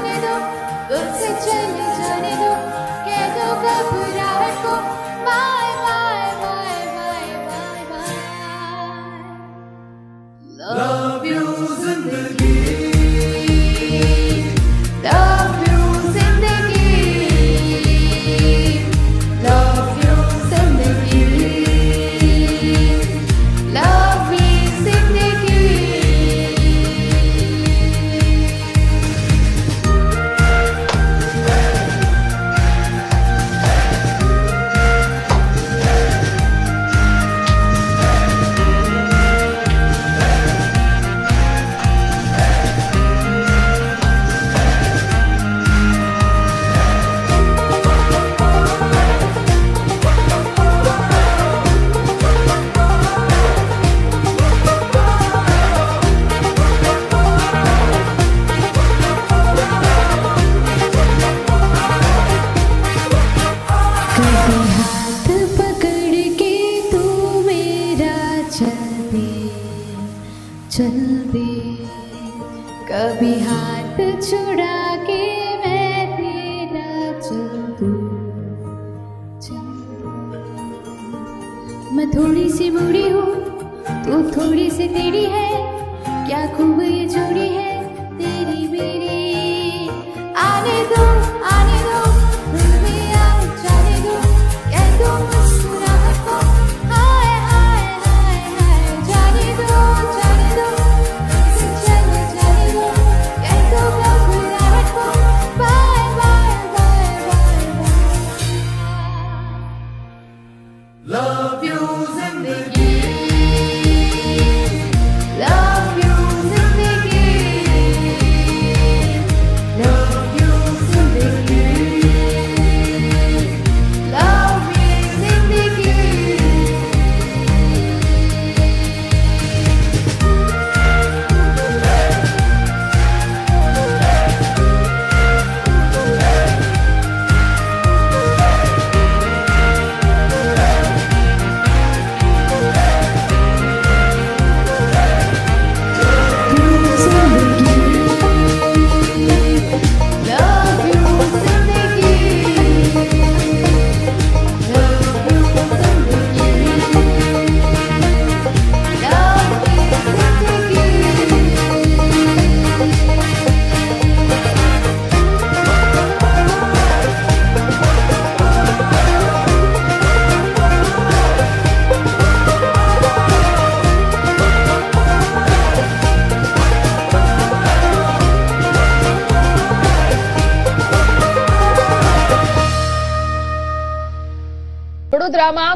你都不再眷恋。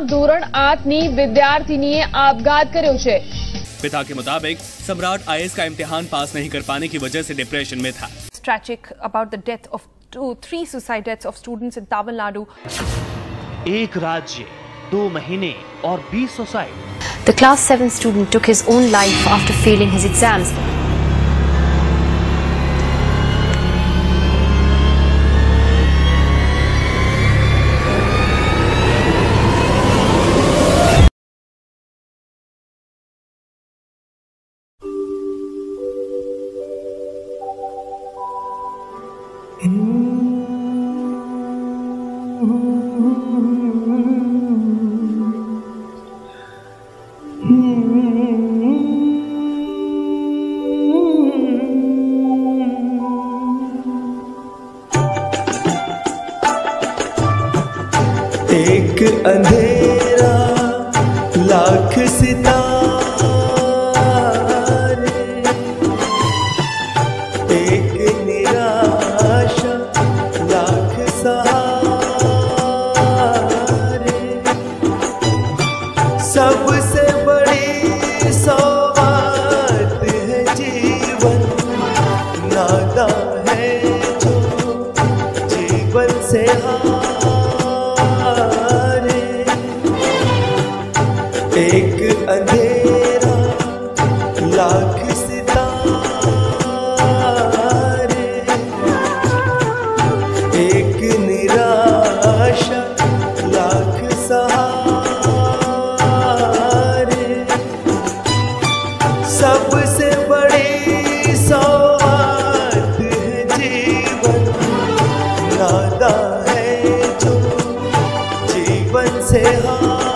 धोरण आठ આઠની आपघात આપઘાત पिता के मुताबिक सम्राट आईएएस का इम्तिहान पास नहीं कर पाने की वजह से डिप्रेशन में था। Tragic about the death of two three suicide of students in Tamil Nadu एक राज्य दो महीने और बीस suicide the class seven student took his own life after failing his exams जीवन से हारे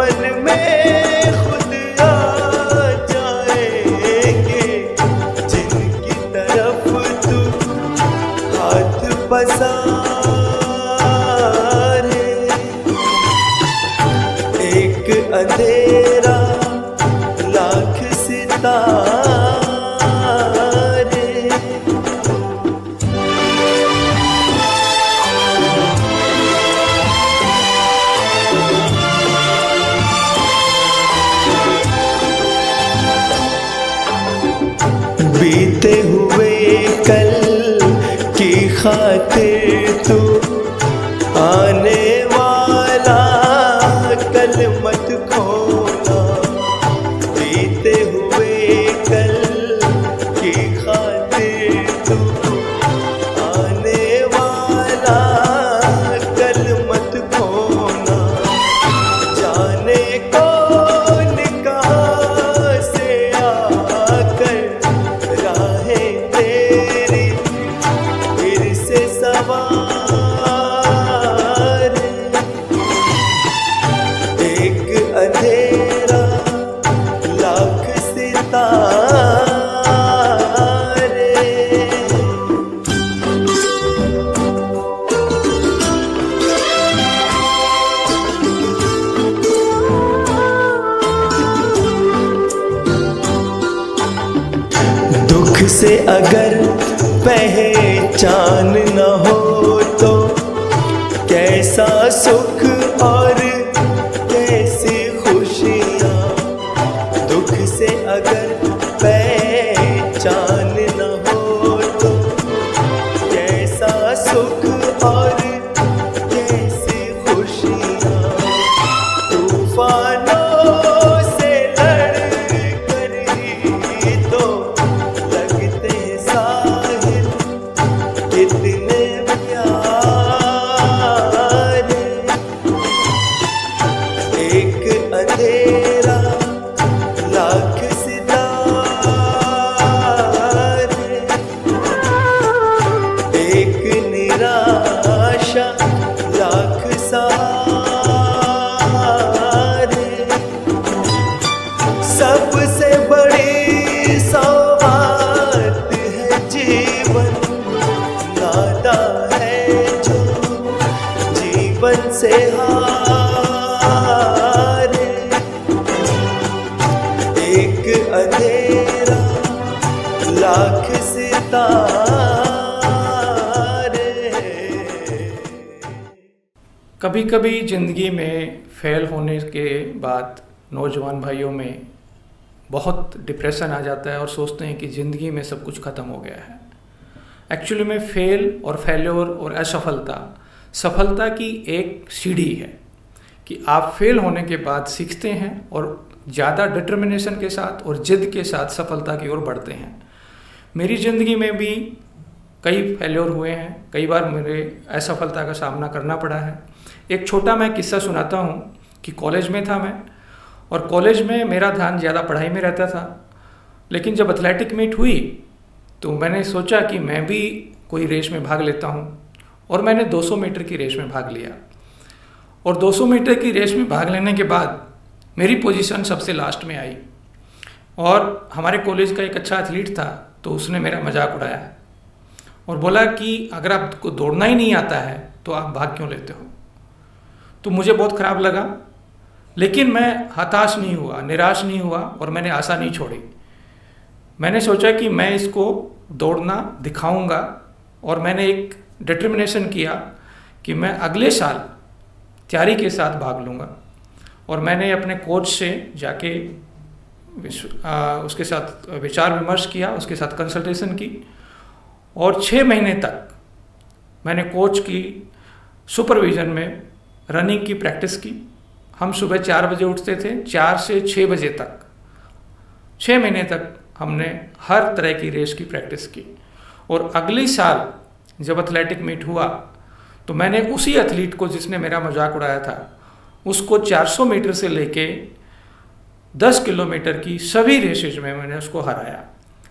दामन में कैसा सुख और सबसे बड़ी सौगात है जीवन। नादा है जो जीवन से हारे। एक अंधेरा, लाख सितारे। कभी कभी ज़िंदगी में फेल होने के बाद नौजवान भाइयों में बहुत डिप्रेशन आ जाता है और सोचते हैं कि ज़िंदगी में सब कुछ ख़त्म हो गया है। एक्चुअली में फेल और फेल्योर और असफलता, सफलता की एक सीढ़ी है कि आप फेल होने के बाद सीखते हैं और ज़्यादा डिटर्मिनेशन के साथ और जिद के साथ सफलता की ओर बढ़ते हैं। मेरी ज़िंदगी में भी कई फेल्योर हुए हैं। कई बार मेरे असफलता का सामना करना पड़ा है। एक छोटा मैं किस्सा सुनाता हूँ कि कॉलेज में था मैं। और कॉलेज में मेरा ध्यान ज़्यादा पढ़ाई में रहता था। लेकिन जब एथलेटिक मीट हुई तो मैंने सोचा कि मैं भी कोई रेस में भाग लेता हूँ और मैंने 200 मीटर की रेस में भाग लिया। और 200 मीटर की रेस में भाग लेने के बाद मेरी पोजीशन सबसे लास्ट में आई। और हमारे कॉलेज का एक अच्छा एथलीट था तो उसने मेरा मज़ाक उड़ाया। और बोला कि अगर आपको दौड़ना ही नहीं आता है तो आप भाग क्यों लेते हो? तो मुझे बहुत ख़राब लगा। लेकिन मैं हताश नहीं हुआ निराश नहीं हुआ और मैंने आशा नहीं छोड़ी। मैंने सोचा कि मैं इसको दौड़ना दिखाऊँगा और मैंने एक डिटर्मिनेशन किया कि मैं अगले साल तैयारी के साथ भाग लूँगा। और मैंने अपने कोच से जाके आ, उसके साथ विचार विमर्श किया उसके साथ कंसल्टेशन की और छः महीने तक मैंने कोच की सुपरविज़न में रनिंग की प्रैक्टिस की। हम सुबह चार बजे उठते थे, चार से छः बजे तक। छः महीने तक हमने हर तरह की रेस की प्रैक्टिस की। और अगले साल जब एथलेटिक मीट हुआ तो मैंने उसी एथलीट को जिसने मेरा मज़ाक उड़ाया था, उसको 400 मीटर से लेके 10 किलोमीटर की सभी रेसेज में मैंने उसको हराया।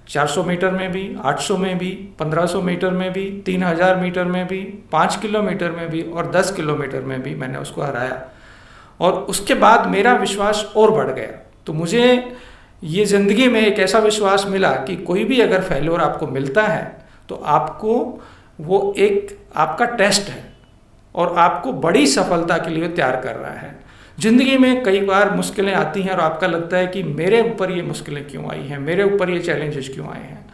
400 मीटर में भी 800 में भी 1500 मीटर में भी 3000 मीटर में भी 5 किलोमीटर में भी और 10 किलोमीटर में भी मैंने उसको हराया। और उसके बाद मेरा विश्वास और बढ़ गया। तो मुझे ये ज़िंदगी में एक ऐसा विश्वास मिला कि कोई भी अगर फेल्योर आपको मिलता है तो आपको वो एक आपका टेस्ट है और आपको बड़ी सफलता के लिए तैयार कर रहा है। ज़िंदगी में कई बार मुश्किलें आती हैं और आपका लगता है कि मेरे ऊपर ये मुश्किलें क्यों आई हैं, मेरे ऊपर ये चैलेंजेस क्यों आए हैं?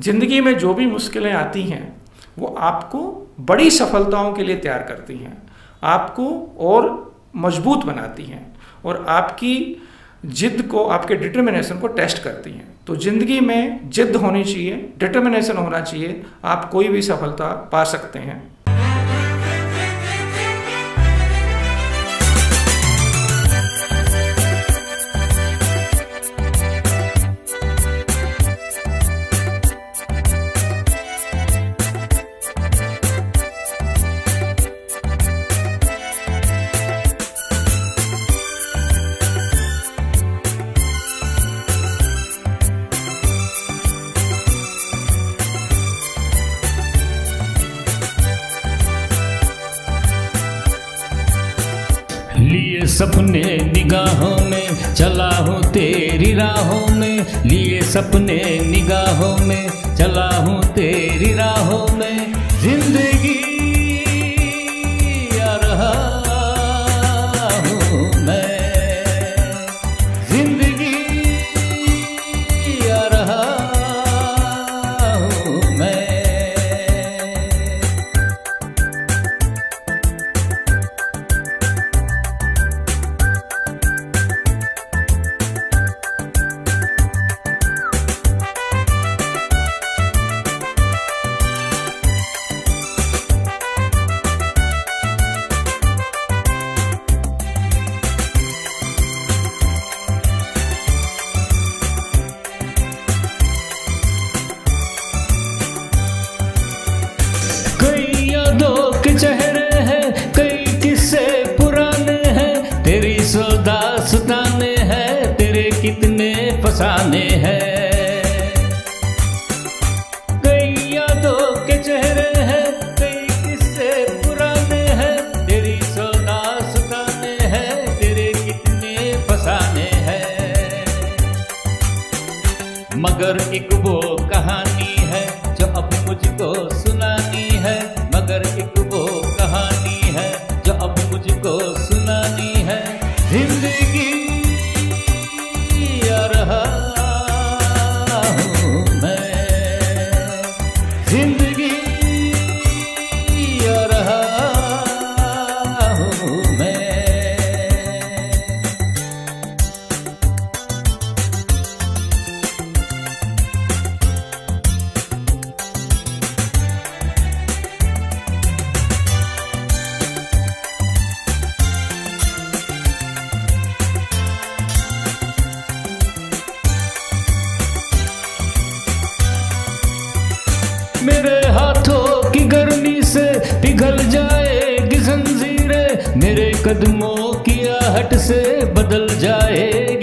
ज़िंदगी में जो भी मुश्किलें आती हैं, वो आपको बड़ी सफलताओं के लिए तैयार करती हैं। आपको और मज़बूत बनाती हैं और आपकी जिद को, आपके डिटर्मिनेशन को टेस्ट करती हैं। तो ज़िंदगी में जिद होनी चाहिए डिटर्मिनेशन होना चाहिए। आप कोई भी सफलता पा सकते हैं। तेरी राहों में लिए सपने निगाहों में चला हूँ तेरी राहों में। अब मुझको सुनानी है की हट से बदल जाएगी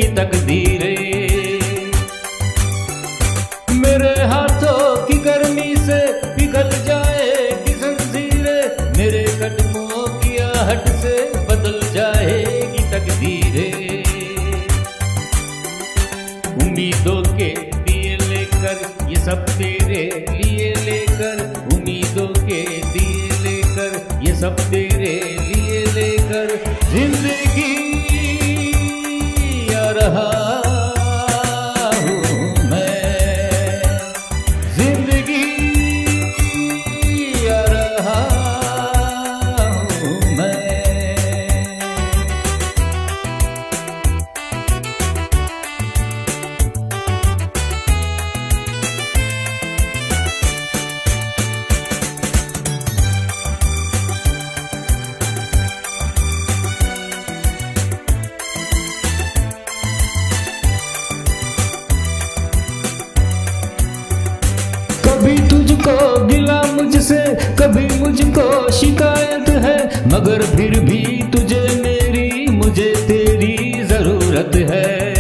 मुझको शिकायत है, मगर फिर भी तुझे मेरी, मुझे तेरी ज़रूरत है।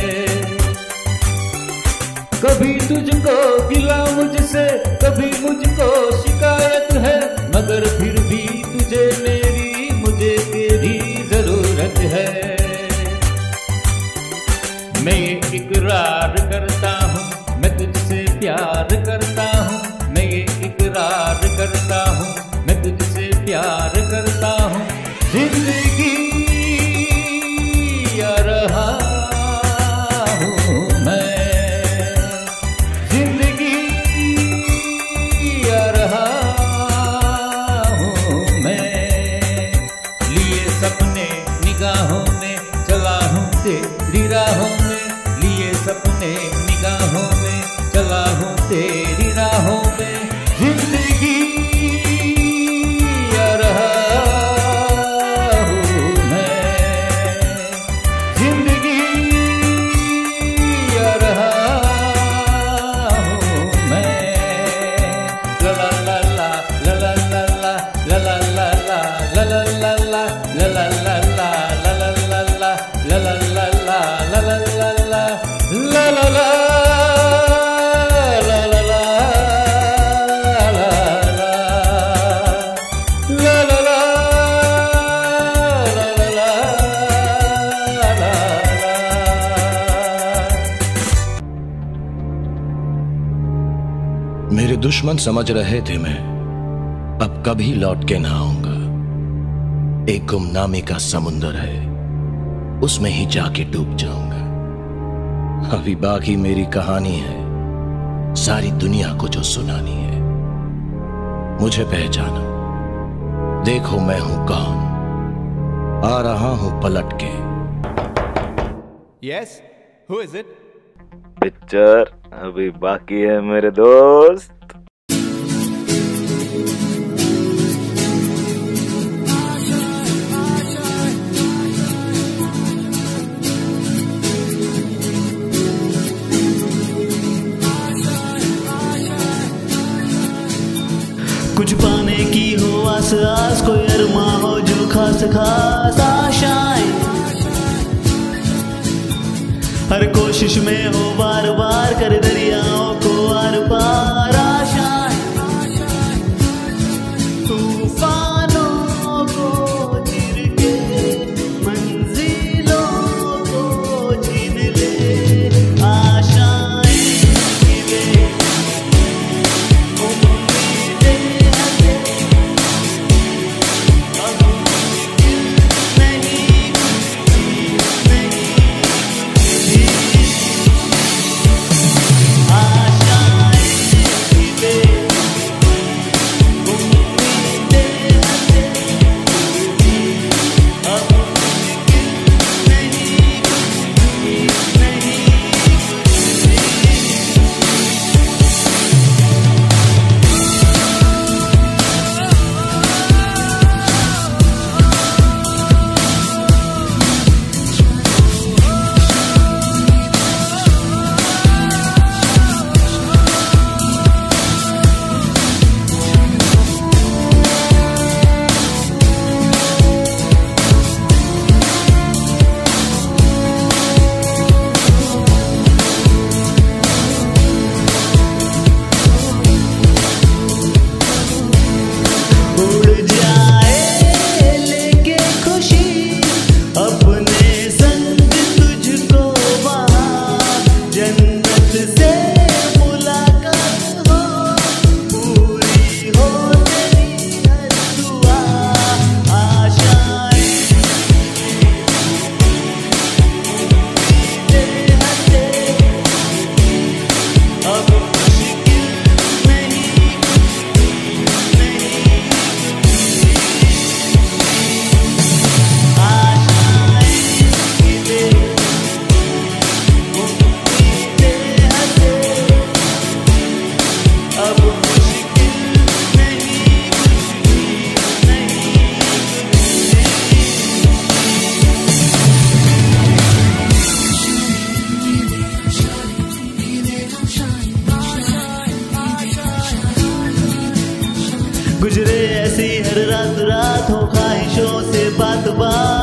कभी तुझको गिला मुझसे प्यार करता हूँ। ज़िंदगी दुश्मन समझ रहे थे मैं। अब कभी लौट के ना आऊँगा। एक गुमनामी का समुंदर है। उसमें ही जाके डूब जाऊँगा। अभी बाकी मेरी कहानी है। सारी दुनिया को जो सुनानी है। मुझे पहचानो। देखो मैं हूँ कौन। आ रहा हूँ पलट के। Yes who is it? Picture अभी बाकी है मेरे दोस्त। Rato kai shose patba.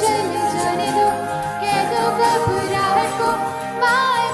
चले जाने दो कह दो घबराहट को बाय